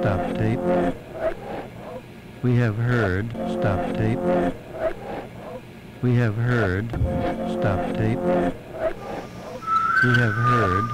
stop tape. We have heard stop tape. We have heard stop tape. We have heard.